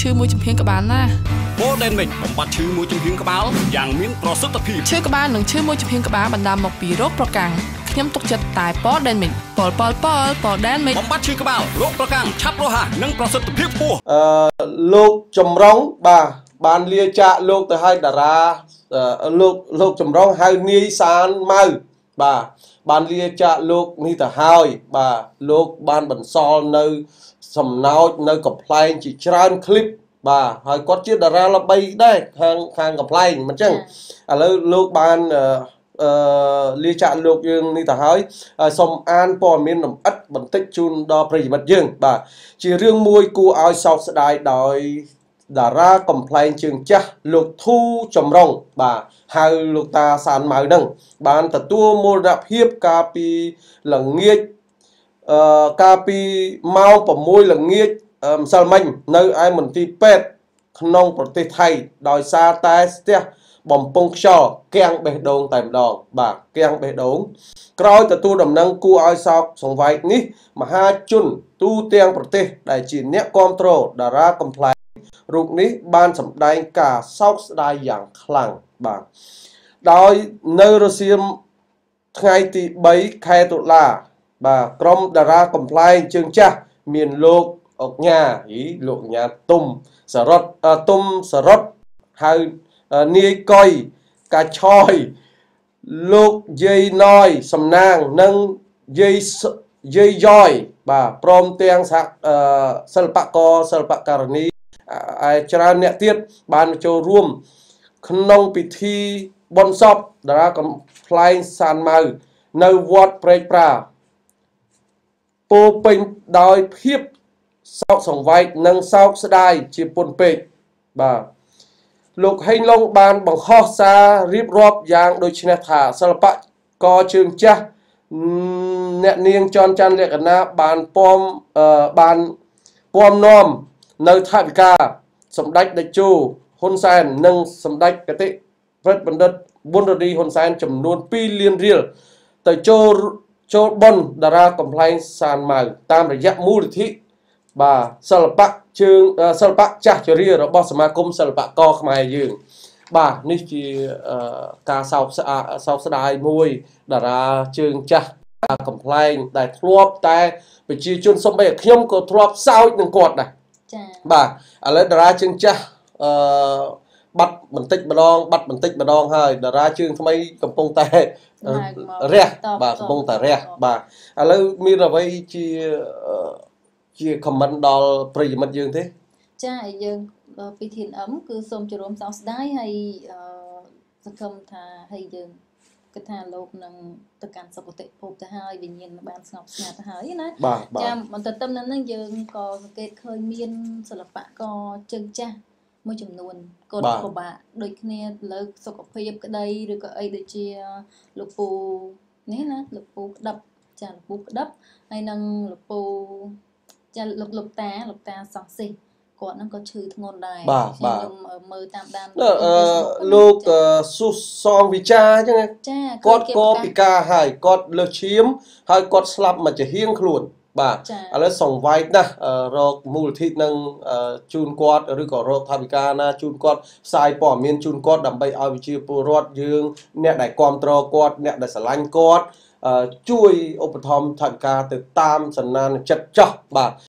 ឈឺមួយចំហៀងក្បាលណាបូដេនមិចបំបត្តិឈឺមួយចំហៀងក្បាលយ៉ាងមានប្រសិទ្ធភាពឈឺក្បាលនិងឈឺមួយចំហៀងក្បាលបណ្ដាលមកពីរោគប្រកាំងខ្ញុំទុកចិត្តតែប៉ដេនមិចប៉លប៉លប៉លប៉ដេនមិចបំបត្តិឈឺក្បាលរោគប្រកាំងឆាប់រហ័សនិងប្រសិទ្ធភាពខ្ពស់អឺលោកចម្រុងបាទបានលាចាកលោកទៅឲ្យតារាអឺលោកលោកចម្រុងហៅនាយសានម៉ៅបាទបានលាចាកលោកនេះទៅហើយបាទលោកបានបន្សល់នៅ សំណោចនៅកំ pl ែងជាច្រើនคลิปបាទហើយគាត់ជាតារាល្បីដែរខាងខាងកំ pl ែងមិនចឹងឥឡូវលោកបានអឺអឺលាចាកលោកយើងនេះទៅហើយហើយសូមអានព័ត៌មានលម្អិតបន្តិចជូនដល់ប្រិយមិត្តយើង បាទជារឿងមួយគួរឲ្យសោកស្ដាយដោយតារាកំ pl ែងជើងចាស់លោកធូចម្រុងបាទហៅលោកតាសានម៉ៅហ្នឹងបានទទួលមរណភាពកាលពីល្ងាចអឺ កាលពីម៉ោង6ល្ងាចអឺម្សិលមិញនៅឯមន្ទីរពេទ្យក្នុងប្រទេសថៃដោយសារតែស្ទះបំពង់ខ្យល់គាំងបេះដូងតែម្ដងបាទគាំងបេះដូងក្រោយទទួលដំណឹងគួរឲ្យសោកសង្វេគនេះ មហាជន ទូទាំងប្រទេស ដែលជាអ្នកគ្រប់គ្រងតារាកំ pl ែងរូបនេះបានសម្ដែងការសោកស្ដាយយ៉ាងខ្លាំងបាទដោយនៅរសៀលថ្ងៃទី3ខែតុលា បាទក្រុមតារាកំ pl ែងជើងចាស់មានលោកអុកញ៉ាហីលោកញ៉ាទុំសរតអឺទុំសរតហៅនាយកុយកាឆយលោកយាយណយសំណាងនិងយាយសយាយយ៉យបាទព្រមទាំងសហអឺសិល្បករសិល្បករនីឯច្រើនអ្នកទៀតបានមកចូលរួម ក្នុងពិធីបុណ្យសពតារាកំ pl ែងសានម៉ៅនៅវត្តព្រែកប្រា ពោរពេញដោយភាពសោកសង្វេគនិងសោកស្ដាយជាពុនពេកបាទលោកហេងឡុងបានបង្ហោះសាររៀបរាប់យ៉ាងដូចនេះថាសិល្បករជើងចាស់អ្នកនាងចនច័ន្ទលក្ខណៈបានពំបានពំនាំនៅថាវិការសម្ដេចតេជោហ៊ុនសែននិងសម្ដេចកតិព្រឹទ្ធបណ្ឌិតប៊ុនរឌីហ៊ុនសែនចំនួន2លានរៀលទៅចូល ចូលបនតារាកំ pl ែងសានម៉ៅតាមរយៈមូលនិធិបាទសិល្បៈជើងសិល្បៈចាស់ជរារបស់សមាគមសិល្បករខ្មែរយើងបាទនេះជាការសោកស្អាសោកស្ដាយមួយតារាជើងចាស់កំ pl ែងដែលធ្លាប់តែប្រជាជនសំបីខ្ញុំក៏ធ្លាប់សោចនឹងគាត់ដែរចាបាទឥឡូវតារាជើងចាស់អឺ បាត់បន្តិចម្ដងបាត់បន្តិចម្ដងហើយតារាជើងថ្មីកំពុងតែរះបាទកំពុងតែរះបាទឥឡូវមានអ្វីជាជា comment ដល់ប្រិយមិត្តយើងទេចាយើងពី TNM គឺសូមជម្រាបសួស្តីហើយសង្ឃឹមថាហើយយើងគិតថាលោកនឹងទៅកាន់សុគតិភពទៅហើយវិញ្ញាណបានស្ងប់ស្ងាត់ទៅហើយណាចាបន្ទាប់ទៅនឹងយើងក៏សង្កេតឃើញមានសិល្បករជើងចាស់ មួយចំនួនក៏ពិបាកដូចគ្នាលើសុខភាពក្តីឬក៏អីដូចជាលោកពូនេះណាលោកពូក្តឹបចាលោកពូក្តឹបហើយនឹងលោកពូចាលោកលោកតាលោកតាសង្ស៊ីគាត់ហ្នឹងក៏ឈឺធ្ងន់ដែរខ្ញុំមើលតាមដានអឺលោកសុសងវិចាអញ្ចឹងចាគាត់ក៏ពិការហើយគាត់លើសឈាមហើយគាត់ស្លាប់មកជាហៀងខ្លួន បាទឥឡូវសង្វាយណាស់រកមូលធិនឹងជូនគាត់ឬក៏រកថាវិការណាជូនគាត់ផ្សាយព័ត៌មានជូនគាត់ដើម្បីឲ្យវិជាពលរដ្ឋយើងអ្នកដែលគ្រប់គ្រងគាត់អ្នកដែលស្រឡាញ់គាត់ជួយឧបត្ថម្ភថវិកាទៅតាមសន្តានចិត្តចោះបាទ